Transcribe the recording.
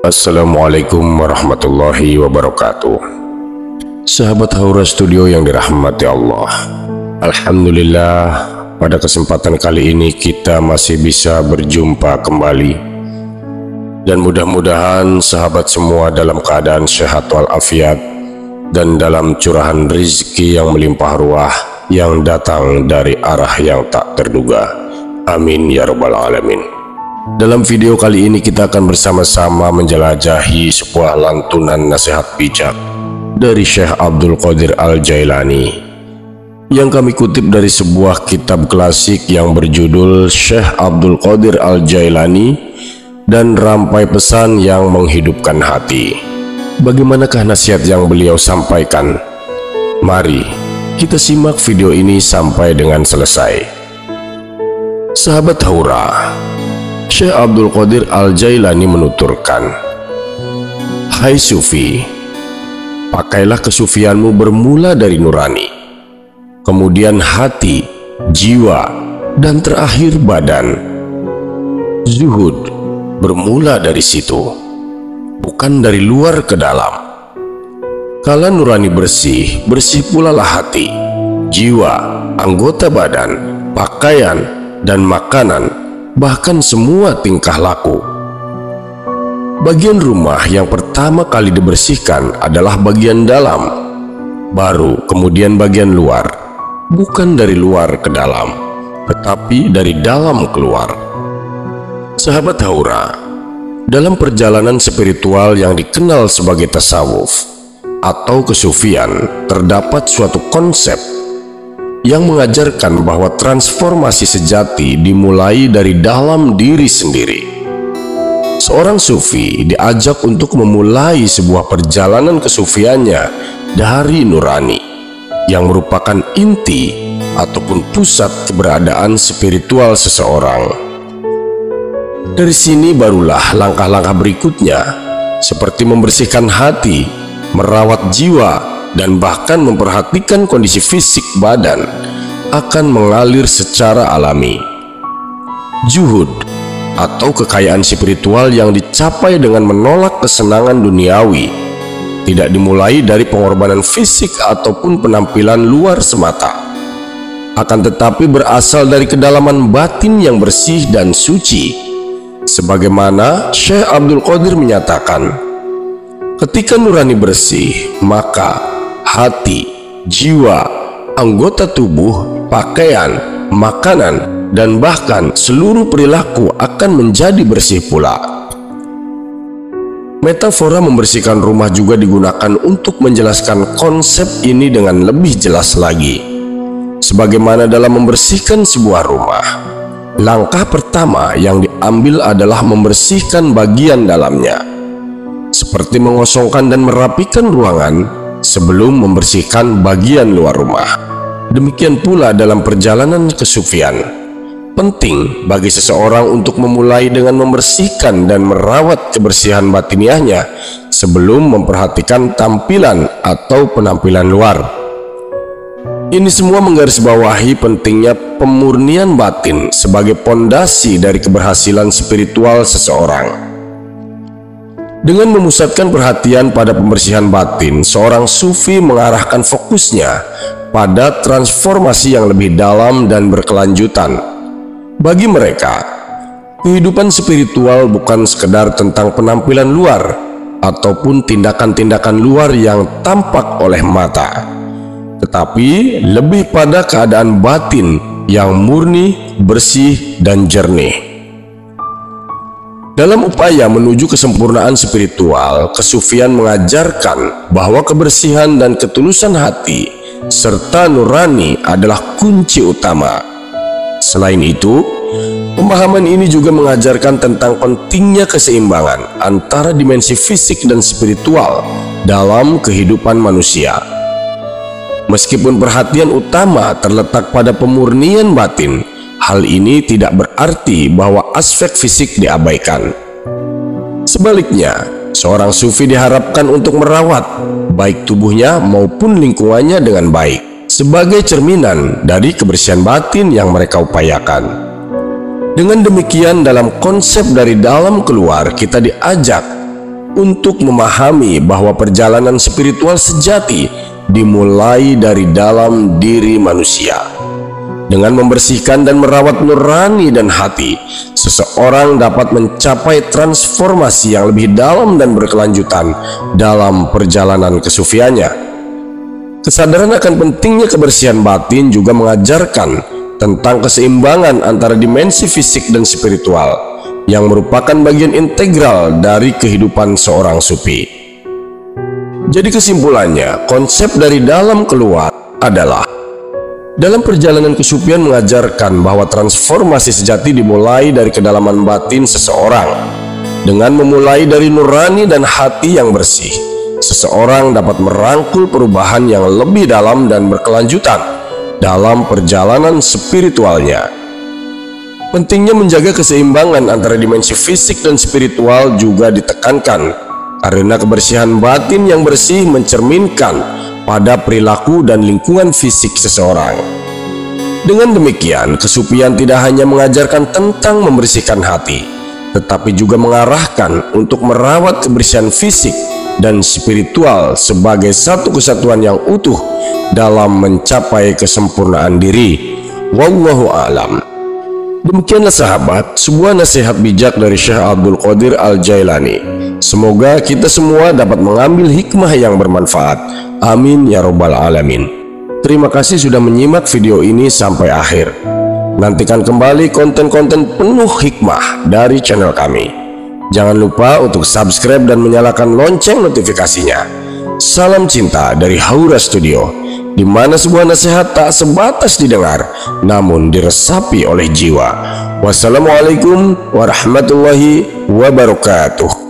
Assalamualaikum warahmatullahi wabarakatuh. Sahabat Haura Studio yang dirahmati Allah. Alhamdulillah pada kesempatan kali ini kita masih bisa berjumpa kembali. Dan mudah-mudahan sahabat semua dalam keadaan sehat walafiat Dan dalam curahan rizki yang melimpah ruah Yang datang dari arah yang tak terduga. Amin ya rabbal alamin dalam video kali ini kita akan bersama-sama menjelajahi sebuah lantunan nasihat bijak dari Syekh Abdul Qadir Al-Jailani yang kami kutip dari sebuah kitab klasik yang berjudul Syekh Abdul Qadir Al-Jailani dan rampai pesan yang menghidupkan hati. Bagaimanakah nasihat yang beliau sampaikan? Mari kita simak video ini sampai dengan selesai. Sahabat Haura, Syekh Abdul Qadir Al-Jailani menuturkan, Hai Sufi, pakailah kesufianmu bermula dari nurani, kemudian hati, jiwa, dan terakhir badan. Zuhud bermula dari situ, bukan dari luar ke dalam. Kala nurani bersih, bersih pula lah hati, jiwa, anggota badan, pakaian, dan makanan bahkan semua tingkah laku. Bagian rumah yang pertama kali dibersihkan adalah bagian dalam, baru kemudian bagian luar, bukan dari luar ke dalam, tetapi dari dalam keluar. Sahabat Haura, dalam perjalanan spiritual yang dikenal sebagai tasawuf atau kesufian, terdapat suatu konsep yang mengajarkan bahwa transformasi sejati dimulai dari dalam diri sendiri. Seorang sufi diajak untuk memulai sebuah perjalanan kesufiannya dari nurani, yang merupakan inti ataupun pusat keberadaan spiritual seseorang. Dari sini barulah langkah-langkah berikutnya, seperti membersihkan hati, merawat jiwa, dan bahkan memperhatikan kondisi fisik badan akan mengalir secara alami. Juhud atau kekayaan spiritual yang dicapai dengan menolak kesenangan duniawi tidak dimulai dari pengorbanan fisik ataupun penampilan luar semata akan tetapi berasal dari kedalaman batin yang bersih dan suci sebagaimana Syekh Abdul Qadir menyatakan ketika nurani bersih maka hati, jiwa, anggota tubuh, pakaian, makanan, dan bahkan seluruh perilaku akan menjadi bersih pula. Metafora membersihkan rumah juga digunakan untuk menjelaskan konsep ini dengan lebih jelas lagi. Sebagaimana dalam membersihkan sebuah rumah, langkah pertama yang diambil adalah membersihkan bagian dalamnya, seperti mengosongkan dan merapikan ruangan sebelum membersihkan bagian luar rumah. Demikian pula dalam perjalanan kesufian. Penting bagi seseorang untuk memulai dengan membersihkan dan merawat kebersihan batiniahnya sebelum memperhatikan tampilan atau penampilan luar. Ini semua menggarisbawahi pentingnya pemurnian batin sebagai pondasi dari keberhasilan spiritual seseorang. Dengan memusatkan perhatian pada pembersihan batin, seorang sufi mengarahkan fokusnya pada transformasi yang lebih dalam dan berkelanjutan. Bagi mereka, kehidupan spiritual bukan sekedar tentang penampilan luar ataupun tindakan-tindakan luar yang tampak oleh mata, tetapi lebih pada keadaan batin yang murni, bersih, dan jernih. Dalam upaya menuju kesempurnaan spiritual, kesufian mengajarkan bahwa kebersihan dan ketulusan hati serta nurani adalah kunci utama. Selain itu, pemahaman ini juga mengajarkan tentang pentingnya keseimbangan antara dimensi fisik dan spiritual dalam kehidupan manusia. Meskipun perhatian utama terletak pada pemurnian batin, Hal ini tidak berarti bahwa aspek fisik diabaikan. Sebaliknya, seorang sufi diharapkan untuk merawat baik tubuhnya maupun lingkungannya dengan baik sebagai cerminan dari kebersihan batin yang mereka upayakan. Dengan demikian dalam konsep dari dalam keluar kita diajak untuk memahami bahwa perjalanan spiritual sejati dimulai dari dalam diri manusia. Dengan membersihkan dan merawat nurani dan hati, seseorang dapat mencapai transformasi yang lebih dalam dan berkelanjutan dalam perjalanan kesufiannya. Kesadaran akan pentingnya kebersihan batin juga mengajarkan tentang keseimbangan antara dimensi fisik dan spiritual yang merupakan bagian integral dari kehidupan seorang sufi. Jadi kesimpulannya, konsep dari dalam keluar adalah dalam perjalanan kesupian mengajarkan bahwa transformasi sejati dimulai dari kedalaman batin seseorang. Dengan memulai dari nurani dan hati yang bersih, seseorang dapat merangkul perubahan yang lebih dalam dan berkelanjutan dalam perjalanan spiritualnya. Pentingnya menjaga keseimbangan antara dimensi fisik dan spiritual juga ditekankan karena kebersihan batin yang bersih mencerminkan pada perilaku dan lingkungan fisik seseorang. Dengan demikian, kesupian tidak hanya mengajarkan tentang membersihkan hati, tetapi juga mengarahkan untuk merawat kebersihan fisik dan spiritual sebagai satu kesatuan yang utuh dalam mencapai kesempurnaan diri. Wallahu a'lam. Demikianlah sahabat, sebuah nasihat bijak dari Syekh Abdul Qadir Al-Jailani. Semoga kita semua dapat mengambil hikmah yang bermanfaat. Amin ya robbal alamin. Terima kasih sudah menyimak video ini sampai akhir. Nantikan kembali konten-konten penuh hikmah dari channel kami. Jangan lupa untuk subscribe dan menyalakan lonceng notifikasinya. Salam cinta dari Haura Studio di mana sebuah nasihat tak sebatas didengar, namun diresapi oleh jiwa. Wassalamualaikum warahmatullahi wabarakatuh.